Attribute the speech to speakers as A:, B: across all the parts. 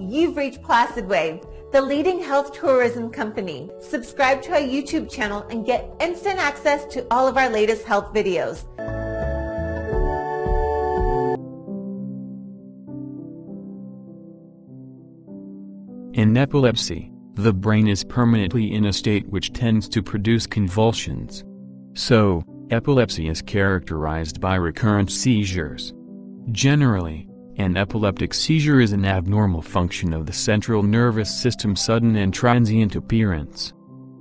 A: you've reached PlacidWay, the leading health tourism company. Subscribe to our YouTube channel and get instant access to all of our latest health videos.
B: In epilepsy, the brain is permanently in a state which tends to produce convulsions. So, epilepsy is characterized by recurrent seizures. Generally, an epileptic seizure is an abnormal function of the central nervous system's sudden and transient appearance.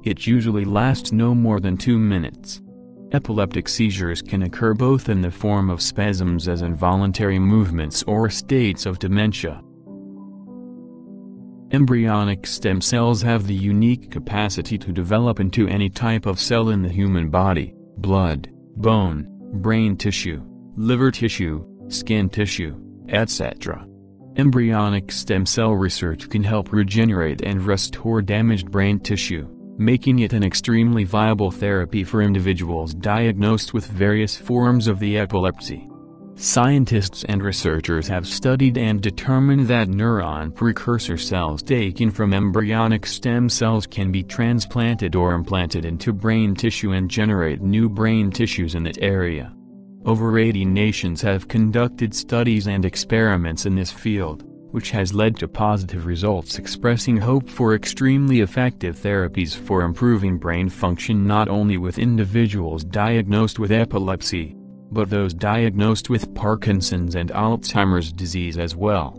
B: It usually lasts no more than two minutes. Epileptic seizures can occur both in the form of spasms as involuntary movements or states of dementia. Embryonic stem cells have the unique capacity to develop into any type of cell in the human body, blood, bone, brain tissue, liver tissue, skin tissue, etc. Embryonic stem cell research can help regenerate and restore damaged brain tissue, making it an extremely viable therapy for individuals diagnosed with various forms of the epilepsy. Scientists and researchers have studied and determined that neuron precursor cells taken from embryonic stem cells can be transplanted or implanted into brain tissue and generate new brain tissues in that area. Over 80 nations have conducted studies and experiments in this field, which has led to positive results expressing hope for extremely effective therapies for improving brain function not only with individuals diagnosed with epilepsy, but those diagnosed with Parkinson's and Alzheimer's disease as well.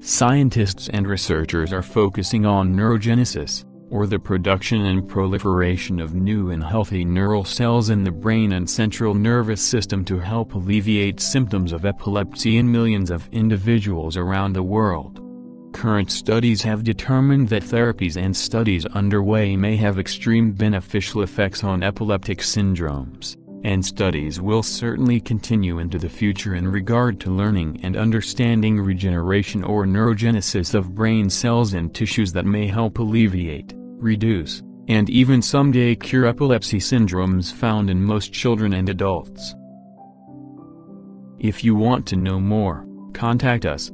B: Scientists and researchers are focusing on neurogenesis, or the production and proliferation of new and healthy neural cells in the brain and central nervous system to help alleviate symptoms of epilepsy in millions of individuals around the world. Current studies have determined that therapies and studies underway may have extreme beneficial effects on epileptic syndromes and studies will certainly continue into the future in regard to learning and understanding regeneration or neurogenesis of brain cells and tissues that may help alleviate, reduce, and even someday cure epilepsy syndromes found in most children and adults. If you want to know more, contact us